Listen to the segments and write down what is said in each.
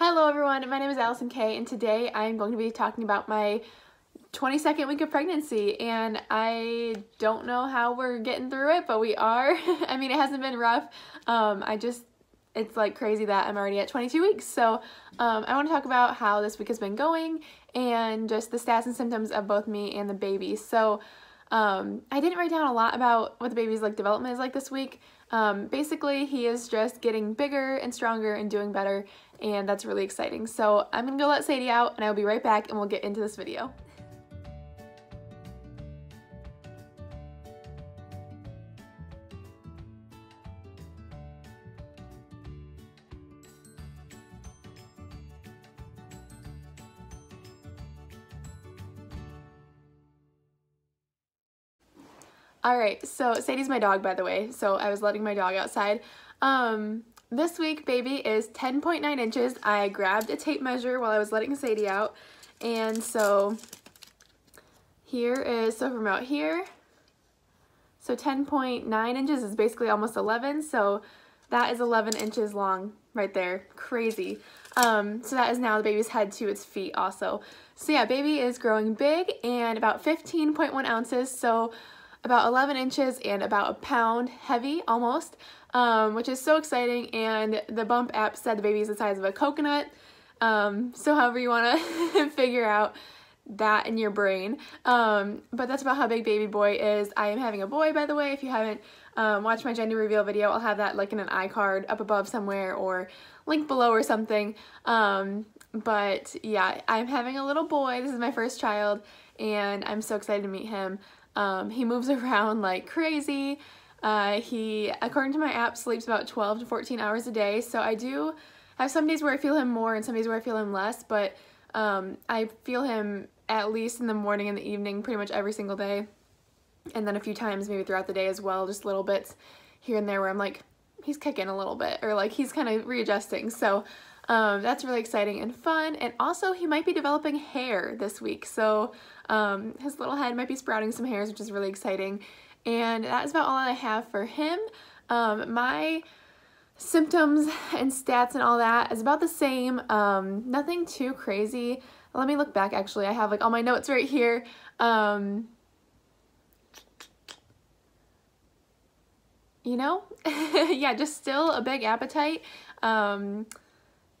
Hello everyone, my name is Alison Kay and today I'm going to be talking about my 22nd week of pregnancy and I don't know how we're getting through it, but we are. I mean, it hasn't been rough. Um, I just, it's like crazy that I'm already at 22 weeks. So um, I want to talk about how this week has been going and just the stats and symptoms of both me and the baby. So um, I didn't write down a lot about what the baby's like development is like this week. Um, basically, he is just getting bigger and stronger and doing better, and that's really exciting. So I'm gonna go let Sadie out, and I'll be right back, and we'll get into this video. Alright, so Sadie's my dog, by the way, so I was letting my dog outside. Um, this week, baby is 10.9 inches. I grabbed a tape measure while I was letting Sadie out, and so here is, so from out here, so 10.9 inches is basically almost 11, so that is 11 inches long right there. Crazy. Um, so that is now the baby's head to its feet also. So yeah, baby is growing big and about 15.1 ounces, so about 11 inches and about a pound heavy almost, um, which is so exciting. And the Bump app said the baby is the size of a coconut. Um, so however you want to figure out that in your brain. Um, but that's about how big baby boy is. I am having a boy, by the way. If you haven't um, watched my gender reveal video, I'll have that like in an iCard up above somewhere or link below or something. Um, but yeah, I'm having a little boy. This is my first child and I'm so excited to meet him. Um, he moves around like crazy. Uh, he, according to my app, sleeps about 12 to 14 hours a day. So I do have some days where I feel him more and some days where I feel him less, but um, I feel him at least in the morning and the evening pretty much every single day. And then a few times maybe throughout the day as well, just little bits here and there where I'm like, he's kicking a little bit or like he's kind of readjusting. So um, that's really exciting and fun. And also he might be developing hair this week. So um, his little head might be sprouting some hairs, which is really exciting. And that is about all I have for him. Um, my symptoms and stats and all that is about the same. Um, nothing too crazy. Let me look back actually. I have like all my notes right here. Um, you know, yeah, just still a big appetite. Um,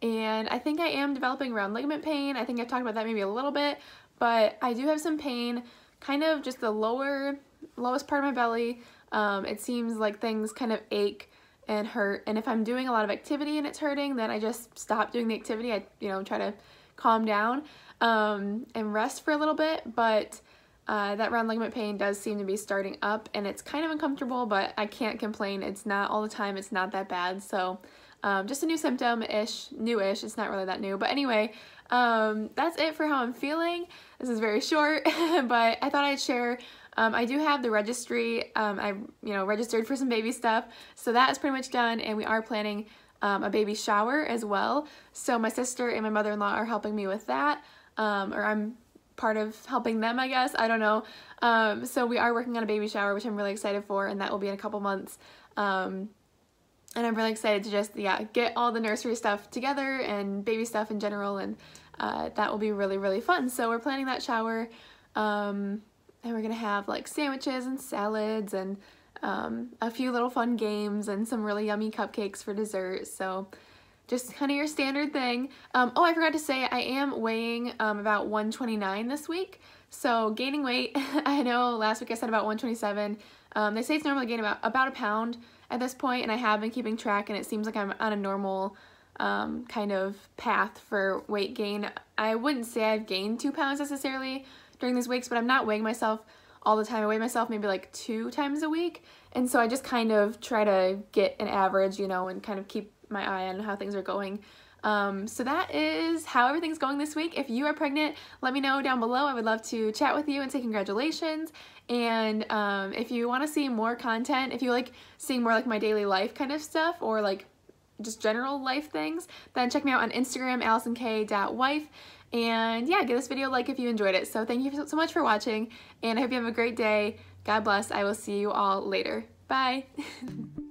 and I think I am developing round ligament pain. I think I've talked about that maybe a little bit, but I do have some pain, kind of just the lower, lowest part of my belly. Um, it seems like things kind of ache and hurt, and if I'm doing a lot of activity and it's hurting, then I just stop doing the activity. I, you know, try to calm down um, and rest for a little bit, but uh, that round ligament pain does seem to be starting up and it's kind of uncomfortable, but I can't complain. It's not all the time. It's not that bad. So um, just a new symptom-ish, new-ish. It's not really that new. But anyway, um, that's it for how I'm feeling. This is very short, but I thought I'd share um, I do have the registry. Um, I, you know, registered for some baby stuff. So that is pretty much done and we are planning um, a baby shower as well. So my sister and my mother-in-law are helping me with that. Um, or I'm part of helping them, I guess. I don't know. Um, so we are working on a baby shower, which I'm really excited for, and that will be in a couple months. Um, and I'm really excited to just, yeah, get all the nursery stuff together and baby stuff in general, and uh, that will be really, really fun. So we're planning that shower, um, and we're to have like sandwiches and salads and um, a few little fun games and some really yummy cupcakes for dessert. So just kind of your standard thing. Um, oh, I forgot to say I am weighing um, about 129 this week. So gaining weight, I know last week I said about 127. Um, they say it's normally gain about, about a pound at this point and I have been keeping track and it seems like I'm on a normal um, kind of path for weight gain. I wouldn't say I've gained two pounds necessarily during these weeks, but I'm not weighing myself all the time. I weigh myself maybe like two times a week. And so I just kind of try to get an average, you know, and kind of keep my eye on how things are going. Um, so that is how everything's going this week. If you are pregnant, let me know down below. I would love to chat with you and say congratulations. And um, if you want to see more content, if you like seeing more like my daily life kind of stuff or like just general life things, then check me out on Instagram, alisonkay.wife. And yeah, give this video a like if you enjoyed it. So thank you so much for watching, and I hope you have a great day. God bless. I will see you all later. Bye.